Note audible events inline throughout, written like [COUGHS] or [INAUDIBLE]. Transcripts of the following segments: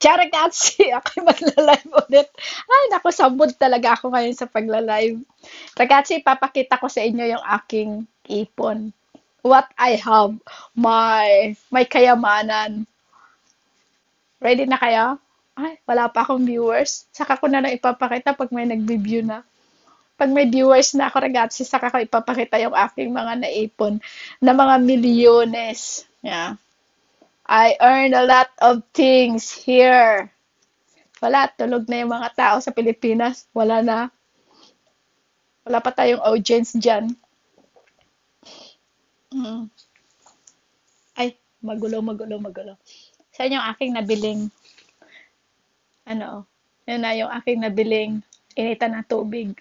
Chara Katsi, [LAUGHS] ako magla-live ulit. Ay, naku, sabod talaga ako ngayon sa pagla-live. Ragazzi, papakita ko sa inyo yung aking ipon. What I have, my, my kayamanan. Ready na kayo? Ay, wala pa akong viewers. Saka ko na lang ipapakita pag may nagbe-view na. Pag may viewers na ako, ragazzi, saka ko ipapakita yung aking mga naipon na mga milyones. Yeah. I earned a lot of things here. Wala, tulog na yung mga tao sa Pilipinas. Wala na. Wala pa tayong audience dyan. Mm. Ay, magulo, magulo, magulo. Saan yung aking nabiling, ano, yun na yung aking nabiling initan ng tubig.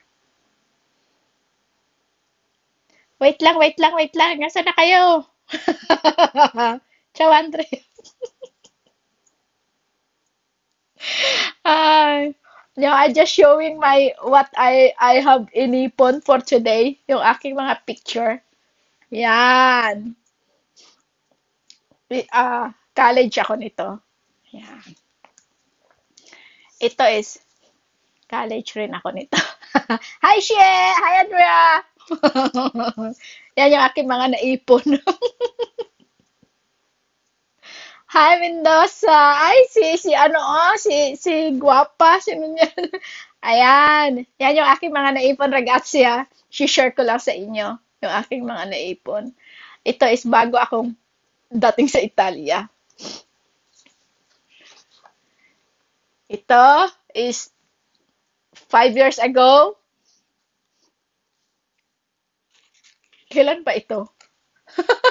Wait lang, wait lang, wait lang. Nasaan na kayo? [LAUGHS] Ciao, Andre. Ay, yung I just showing my what I I have inipon for today, yung aking mga picture. Yan. Uh, college ako nito. Yan. Ito is college rin ako nito. [LAUGHS] Hi, Shie! Hi, Andrea! [LAUGHS] Yan yung aking mga naipon. [LAUGHS] Hi, Mendoza. Ay, si, si ano, oh, si, si Guapa. Sino yan? [LAUGHS] Ayan. Yan yung aking mga naipon, ragazzi, ha. share ko lang sa inyo yung aking mga naipon. Ito is bago akong dating sa Italia. Ito is five years ago. Kailan pa ito? [LAUGHS]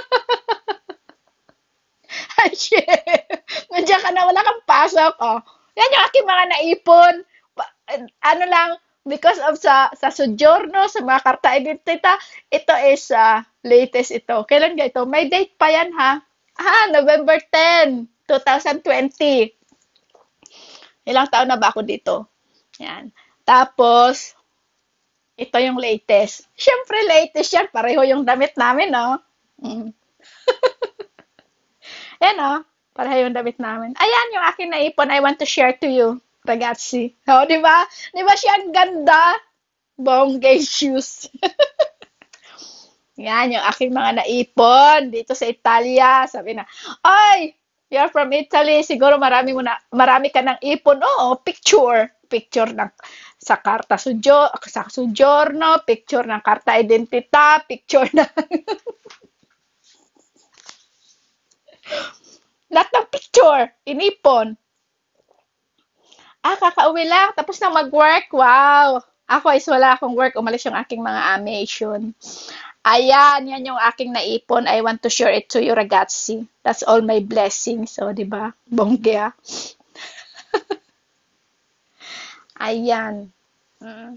Shit. [LAUGHS] Nandiyan ka na, wala kang pasok. Oh. Yan yung aking mga naipon. Ano lang, because of sa sa sojourno, sa mga karta identita, ito is uh, latest ito. Kailan ga ito? May date pa yan ha? Ah, November 10, 2020. Ilang taon na ba ako dito? Yan. Tapos, ito yung latest. Siyempre, latest yan. Pareho yung damit namin, no? Mm. [LAUGHS] Yan o, oh, pareho yung damit namin. Ayan yung aking naipon. I want to share to you, ragazzi. O, [LAUGHS] oh, di ba? Di ba siya ang ganda? Bongay shoes. [LAUGHS] Yan, yung aking mga naipon dito sa Italia. Sabi na, ay, you're from Italy, siguro marami mo na, marami ka ng ipon. Oo, picture. Picture ng sa karta sujo, sa sujorno, picture ng karta identita, picture ng [LAUGHS] Lahat ng picture, inipon. Ah, kakauwi lang, tapos na mag-work. Wow! Ako is wala akong work, umalis yung aking mga amation. Ayan, yan yung aking naipon. I want to share it to you, ragazzi. That's all my blessings. So, di ba? Bongga. [LAUGHS] Ayan. Mm.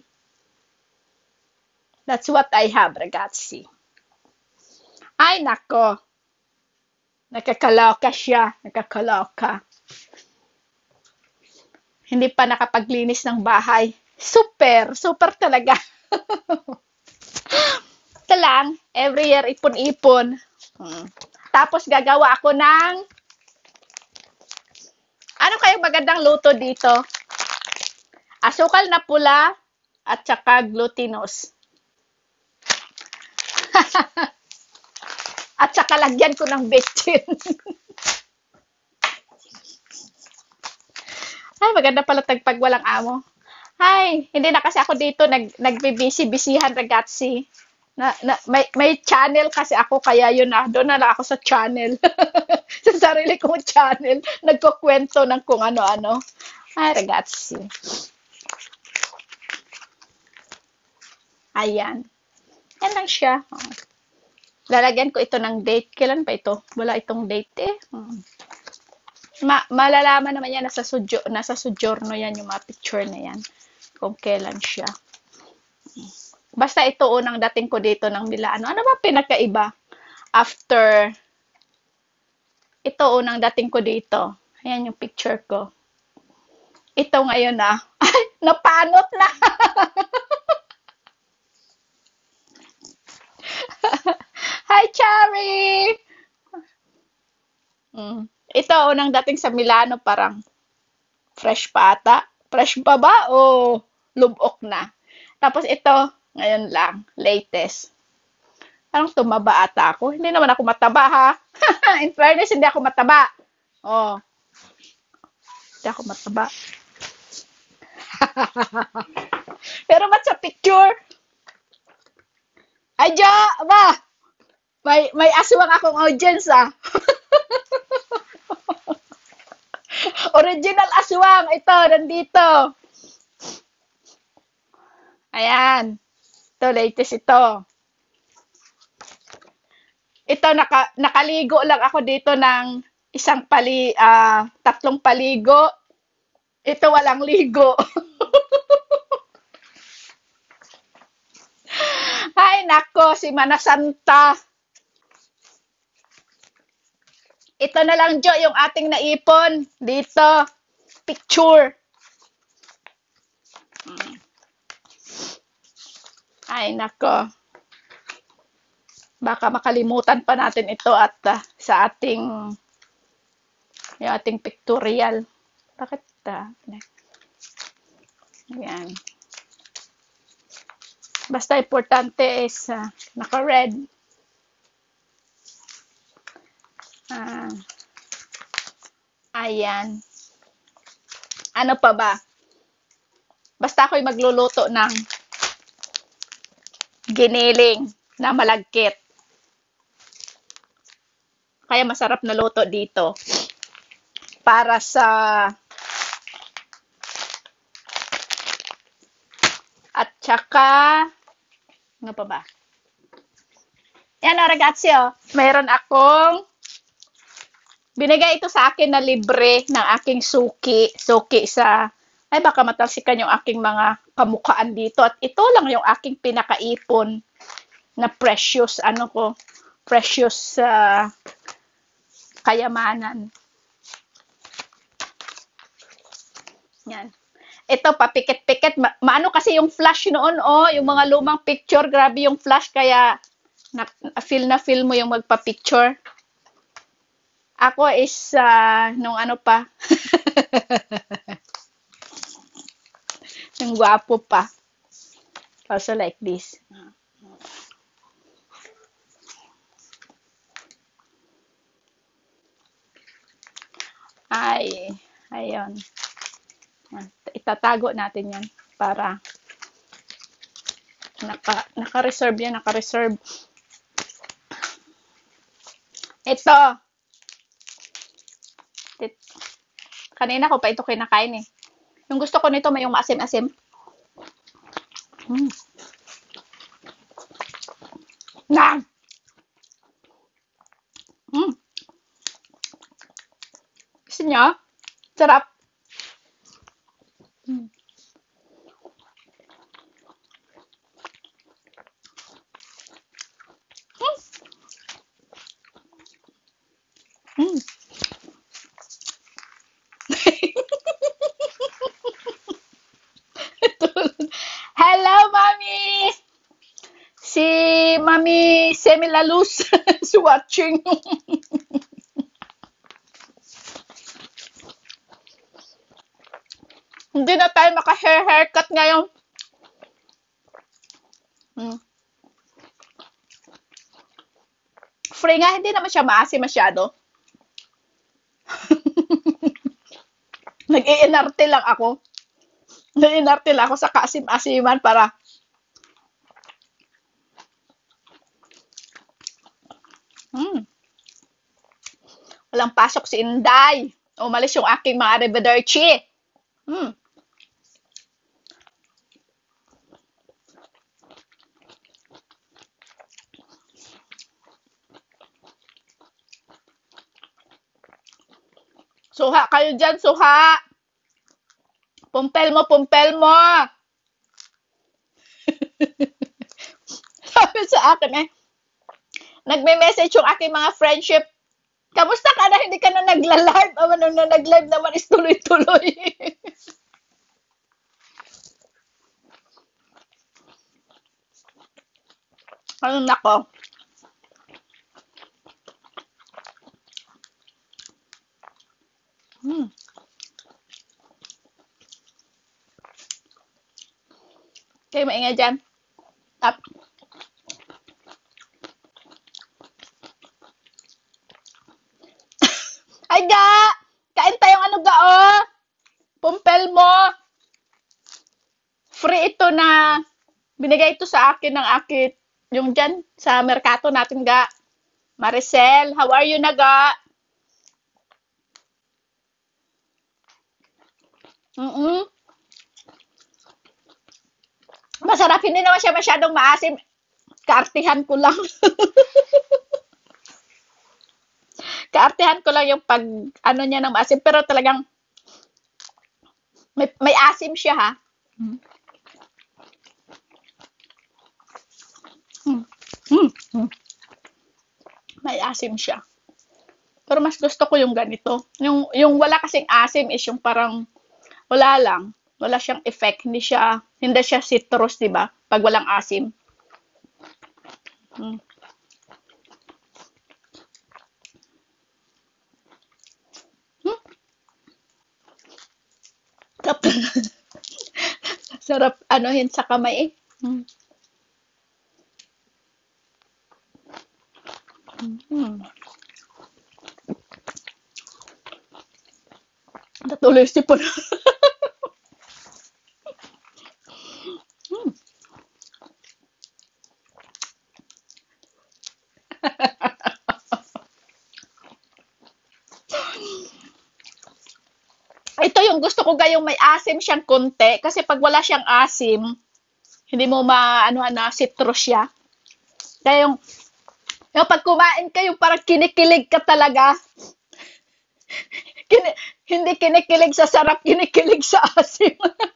That's what I have, ragazzi. Ay, nako. Nakakaloka siya. Nakakaloka. Hindi pa nakapaglinis ng bahay. Super! Super talaga. [LAUGHS] Ito lang. Every year, ipon-ipon. Hmm. Tapos, gagawa ako ng ano kayong magandang luto dito? Asukal na pula at saka glutinous. [LAUGHS] At saka lagyan ko ng bestin. [LAUGHS] Ay, maganda pala tagpag walang amo. Ay, hindi na kasi ako dito nag nagbibisi-bisihan ragazzi. Na, na, may, may channel kasi ako kaya yun na doon na lang ako sa channel. [LAUGHS] sa sarili kong channel, nagkukwento ng kung ano-ano. Ay, ragazzi. Ayan. Yan lang siya. Oh. Lalagyan ko ito ng date. Kailan pa ito? Wala itong date eh. Hmm. Ma malalaman naman yan nasa, sujo nasa sujorno yan yung mga picture na yan. Kung kailan siya. Basta ito unang dating ko dito ng Milano. Ano ba pinakaiba? After ito unang dating ko dito. Ayan yung picture ko. Ito ngayon na. Ah. [LAUGHS] Ay, napanot na. [LAUGHS] Cherry! Mm. Ito, unang dating sa Milano, parang Fresh pa ata. Fresh pa ba o lubok na? Tapos ito, ngayon lang, latest. Parang tumaba ata ako. Hindi naman ako mataba ha. [LAUGHS] In fairness, hindi ako mataba. Oh. Hindi ako mataba. [LAUGHS] Pero ba't sa picture? Ay, Jo, ba? May, may aswang akong audience, ah. [LAUGHS] Original aswang. Ito, nandito. Ayan. Ito, latest ito. Ito, naka, nakaligo lang ako dito ng isang pali, ah, tatlong paligo. Ito, walang ligo. [LAUGHS] Ay, nako, si Mana Santa. Ito na lang, Jo, yung ating naipon. Dito. Picture. Hmm. Ay, nako. Baka makalimutan pa natin ito at uh, sa ating yung ating pictorial. Bakit? Uh, yan. Basta importante is uh, naka-red. Ah. Ayan. Ano pa ba? Basta ako'y magluluto ng giniling na malagkit. Kaya masarap na luto dito. Para sa at saka ano pa ba? Yan o, ragazzi, oh. Mayroon akong binigay ito sa akin na libre ng aking suki. Suki sa, ay baka matalsikan yung aking mga kamukhaan dito. At ito lang yung aking pinakaipon na precious, ano ko, precious uh, kayamanan. Yan. Ito, papikit-pikit. Ma- maano kasi yung flash noon, oh, yung mga lumang picture, grabe yung flash, kaya na, feel na feel mo yung magpa-picture. Ako is, uh, nung ano pa, [LAUGHS] yung gwapo pa. Also like this. Ay, ayun. Itatago natin yan para naka, naka-reserve yan, naka-reserve. Ito. Kanina ko pa ito kinakain eh. Yung gusto ko nito may yung maasim-asim. Hmm. Na! Hmm. Gusto nyo? Sarap. Hmm. Hmm. Hello, Mami! Si Mami Semilaluz is [LAUGHS] watching. [LAUGHS] Hindi na tayo maka-hair-haircut ngayon. Hmm. Free nga, hindi naman siya maasi masyado. [LAUGHS] Nag-iinarte lang ako. Nag-iinarte lang ako sa kaasim-asiman para Hmm. Walang pasok si Inday. Umalis yung aking mga arrivederci. Hmm. Suha kayo dyan, suha. Pumpel mo, pumpel mo. [LAUGHS] Sabi sa akin eh, nagme-message yung aking mga friendship. Kamusta ka na hindi ka na nagla-live? O ano na nag-live naman is tuloy-tuloy. [LAUGHS] ano nako? Hmm. Okay, maingay dyan. Up. Na. Binigay ito sa akin ng akit. Yung dyan, sa merkato natin, ga. Maricel, how are you na, ga? Mm-mm. Masarap, hindi naman siya masyadong maasim. Kaartihan ko lang. [LAUGHS] Kaartihan ko lang yung pag, ano niya ng maasim. Pero talagang, may, may asim siya, ha? Mm. Mm. Mm. May asim siya. Pero mas gusto ko yung ganito. Yung, yung wala kasing asim is yung parang, wala lang. Wala siyang effect. Hindi siya, hindi siya citrus, di ba? Pag walang asim. Hmm. Hmm. [LAUGHS] Sarap. Sarap anuhin sa kamay eh. Hmm. Hmm. Natuloy si. Hmm. Ito yung gusto ko gayong may asim siyang konti. Kasi pag wala siyang asim, hindi mo maano na citrus siya. Kaya yung, yung pag kumain ka, yung parang kinikilig ka talaga. Kini, hindi kinikilig sa sarap, kinikilig sa asim. [LAUGHS]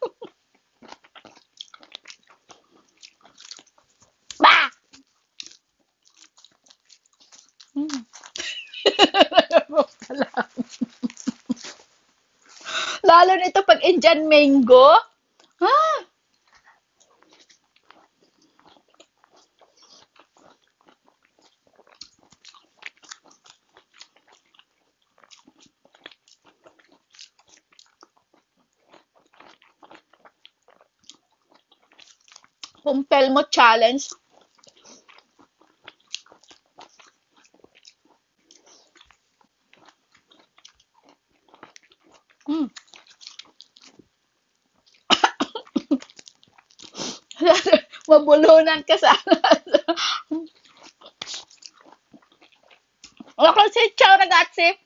ba! Hmm. [LAUGHS] Lalo nito pag Indian mango. Ah! Pumpel mo challenge. Hmm. [COUGHS] Mabulunan ka sa Ako si Ciao ragazzi.